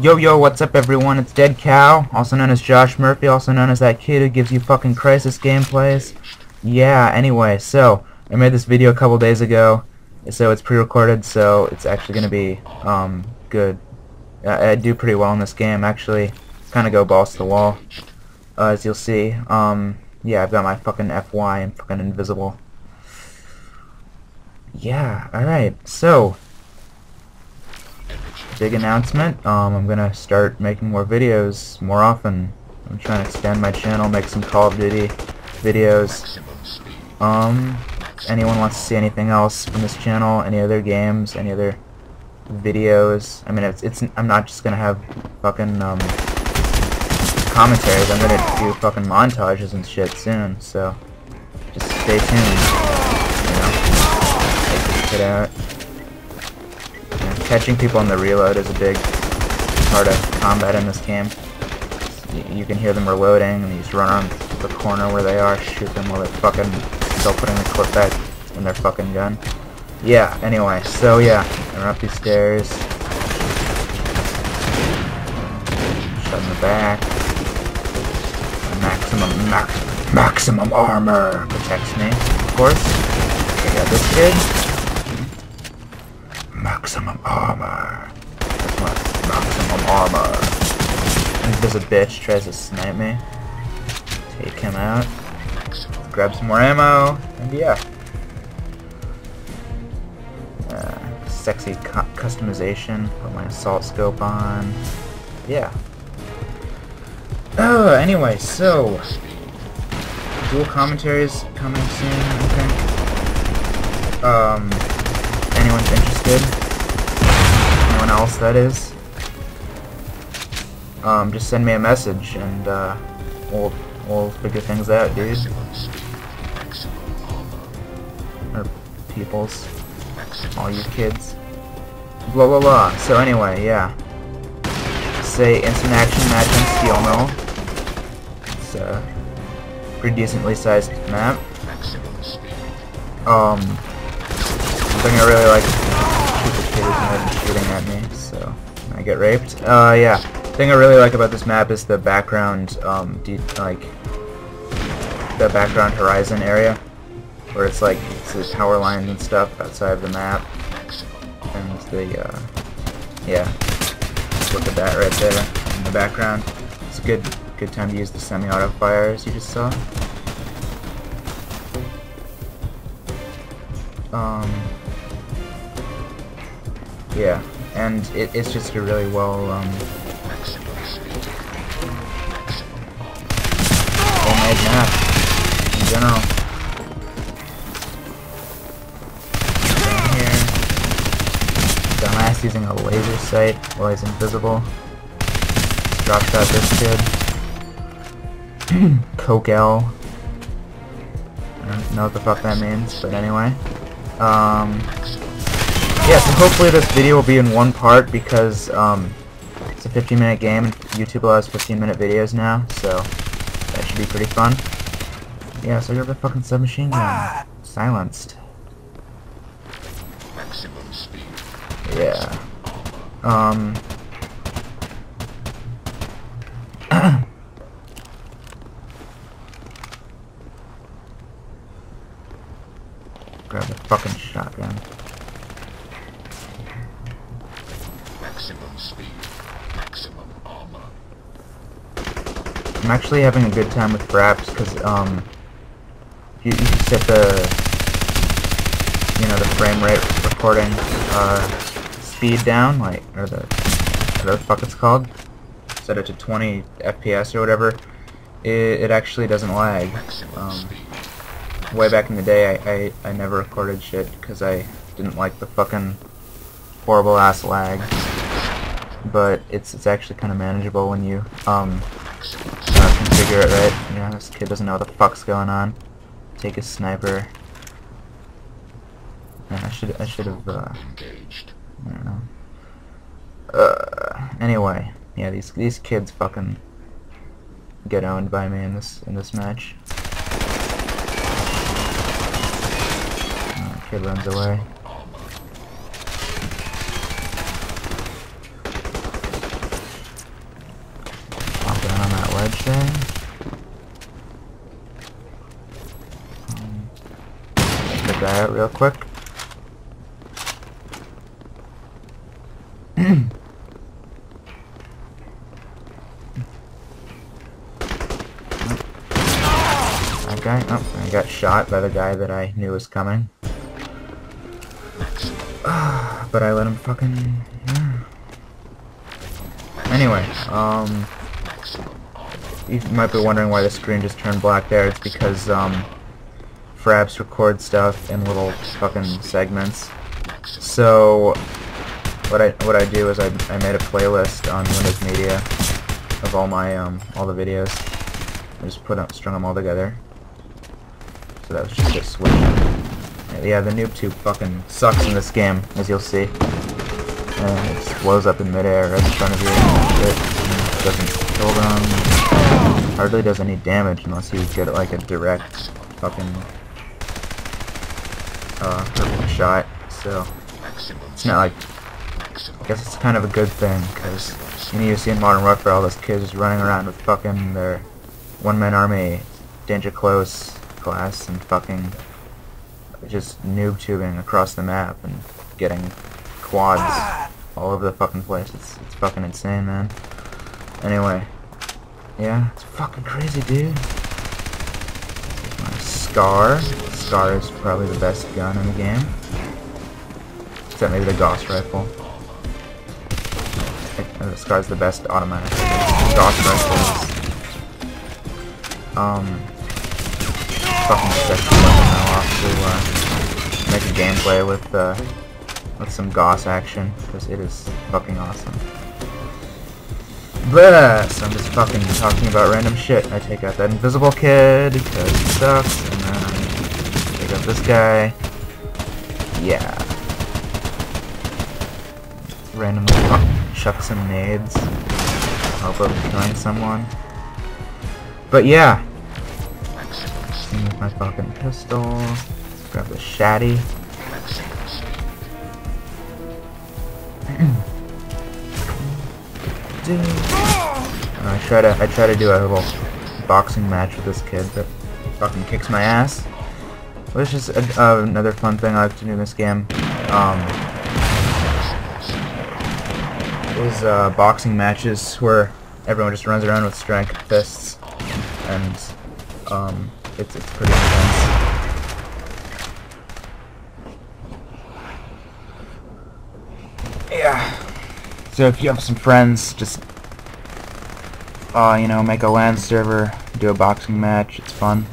Yo yo, what's up everyone? It's Dead Cow, also known as Josh Murphy, also known as that kid who gives you fucking Crysis gameplays. Yeah, anyway, so, I made this video a couple days ago, so it's pre-recorded, so it's actually gonna be, um, good. I, I do pretty well in this game, actually, kinda go balls to the wall, uh, as you'll see. Um, yeah, I've got my fucking FY and fucking invisible. Yeah, alright, so, big announcement. Um, I'm gonna start making more videos more often. I'm trying to expand my channel, make some Call of Duty videos. Um, anyone wants to see anything else from this channel, any other games, any other videos. I mean, it's it's. I'm not just gonna have fucking um commentaries. I'm gonna do fucking montages and shit soon. So just stay tuned. You know, shit out catching people on the reload is a big part of combat in this game. You, can hear them reloading, and you just run around the corner where they are, shoot them while they're fucking still putting the clip back in their fucking gun. Yeah, anyway, so yeah, I run up these stairs. Shut in the back. Maximum, max, maximum armor protects me, of course. I got this kid maximum armor. Maximum armor. And there's a bitch tries to snipe me. Take him out. Grab some more ammo, and yeah. Uh, sexy cu customization. Put my assault scope on. Yeah. Oh, anyway, so dual commentaries coming soon, I think. Um, anyone's interested, else that is, um, just send me a message and uh, we'll we'll figure things out, dude. Or peoples, all you kids. Blah blah blah. So anyway, yeah. Say instant action match and Steel Mill. It's a pretty decently sized map. Um, thing I really like shooting at me, so I get raped. Uh, yeah. thing I really like about this map is the background, um, like, the background horizon area, where it's like, it's the power lines and stuff outside of the map, and the, uh, yeah, look at that right there in the background. It's a good, good time to use the semi-auto fire, as you just saw. Um, yeah, and it, it's just a really well um, well-made map in general. Down here, dumbass using a laser sight while he's invisible. Drop shot this kid. Coke L. I don't know what the fuck that means, but anyway. Um, yeah, so hopefully this video will be in one part because um, it's a 15 minute game and YouTube allows 15 minute videos now, so that should be pretty fun. Yeah, so you're the fucking submachine gun. Silenced. Maximum speed. Yeah. Um. Grab the fucking shotgun. Speed, maximum armor. I'm actually having a good time with Fraps because um, you, you set the you know the frame rate recording uh, speed down, like or the whatever the fuck it's called. Set it to 20 FPS or whatever. It, it actually doesn't lag. Um, way back in the day, I, I, I never recorded shit because I didn't like the fucking horrible ass lag but it's it's actually kind of manageable when you um uh, configure it right. You know, this kid doesn't know what the fuck's going on. Take a sniper. I should I should have uh, I don't know. Uh, anyway, yeah, these these kids fucking get owned by me in this in this match. Uh, kid runs away. damage there. Um, that out real quick. that guy, oh, I got shot by the guy that I knew was coming. but I let him fucking... Anyway, um... You might be wondering why the screen just turned black there. It's because, um... Fraps record stuff in little fucking segments. So, what I what I do is I, I made a playlist on Windows Media of all my um all the videos. I just put up strung them all together. So that was just a switch. Yeah, the noob tube fucking sucks in this game, as you'll see. And it just blows up in midair right in front of you. It doesn't kill them. Hardly does any damage unless you get like a direct fucking uh, shot. So it's not like I guess it's kind of a good thing because you know you see in Modern Warfare all those kids just running around with fucking their one-man army, danger close class, and fucking just noob tubing across the map and getting quads all over the fucking place. It's it's fucking insane, man. Anyway, yeah, it's fucking crazy, dude. My Scar. Scar is probably the best gun in the game. Except maybe the Gauss rifle. The Scar's the best automatic. Gauss rifle um, fucking sexy weapon now off to, uh, make a gameplay with, uh, with some Gauss action, because it is fucking awesome. So I'm just fucking talking about random shit. I take out that invisible kid, because he sucks, and then I take out this guy. Yeah. Randomly chuck some nades. Hope I'm killing someone. But yeah. with my fucking pistol. Grab the shaddy. I try to I try to do a little boxing match with this kid, but fucking kicks my ass. Which is uh, another fun thing I like to do in this game. Um, is uh, boxing matches where everyone just runs around with strength fists, and um, it's it's pretty intense. Yeah. So if you have some friends, just uh, you know, make a LAN server, do a boxing match. It's fun.